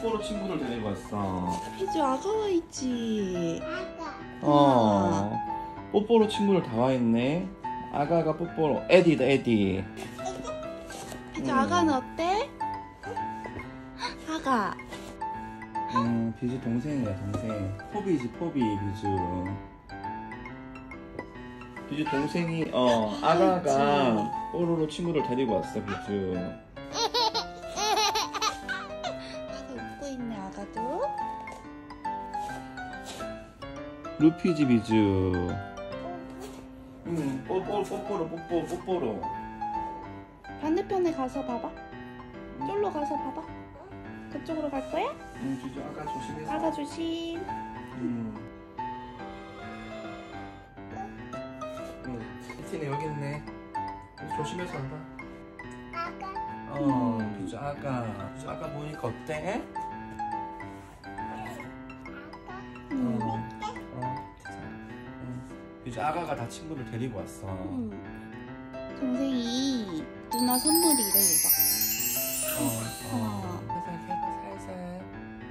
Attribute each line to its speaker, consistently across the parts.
Speaker 1: 뽀뽀로 친구를 데리고 왔어.
Speaker 2: 피주 아가 와 있지.
Speaker 1: 어. 뽀뽀로 친구를 다와 있네. 아가가 뽀뽀로. 에디다 에디.
Speaker 2: 피주
Speaker 1: 음.
Speaker 2: 아가는 어때? 아가.
Speaker 1: 음 비주 동생이야 동생. 포비지 포비 비주. 비주 동생이 어 아가가 뽀로로 친구를 데리고 왔어 비주. 루피지 비주. 음 뽀뽀 뽀뽀로 뽀뽀 뽀뽀로.
Speaker 2: 반대편에 가서 봐봐. 쫄로 가서 봐봐. 그쪽으로 갈 거야?
Speaker 1: 음 비주 아가 조심해서.
Speaker 2: 아가 조심.
Speaker 1: 음. 응. 히티는 여기 있네. 조심해서 와봐. 어, 비주 아가. 비주 아가 보니까 어때?
Speaker 2: 음.
Speaker 1: 어. 어. 응. 비주 아가가 다 친구를 데리고 왔어.
Speaker 2: 음. 동생이 누나 선물이래 이거.
Speaker 1: 어, 어. 살살 해봐, 살살.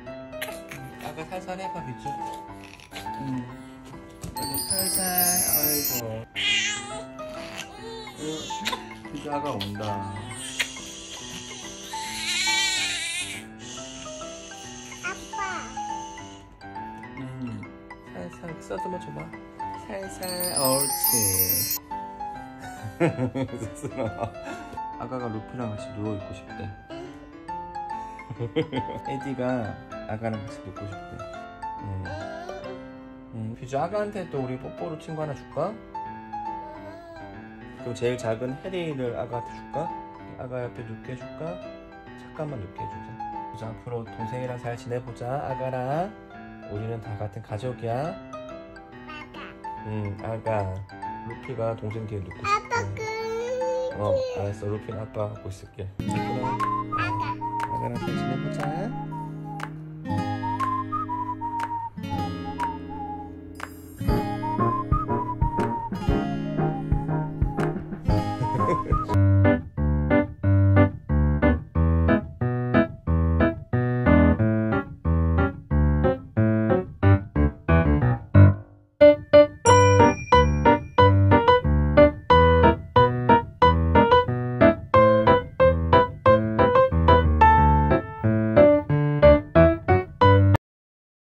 Speaker 1: 응, 아가 살살 해봐, 비주. 응. 아이고, 살살, 아이고. 응, 비주 아가 온다. 음, 살살 쓰다듬어 줘봐. 살살, 옳지. 스스로. 아가가 루피랑 같이 누워 있고 싶대. 에디가 아가랑 같이 눕고 싶대. 음. 음, 비주 아가한테 또 우리 뽀뽀로 친구 하나 줄까? 그리고 제일 작은 해리를 아가한테 줄까? 아가 옆에 눕게 해줄까? 잠깐만 눕게 해주자. 앞으로 동생이랑 잘 지내보자. 아가랑 우리는 다 같은 가족이야. 응, 아가. 루피가 동생 뒤에 눕고 싶대. 어, 알았어. 루피는 아빠 하고 있을게. 그럼 아가랑 잘 지내보자.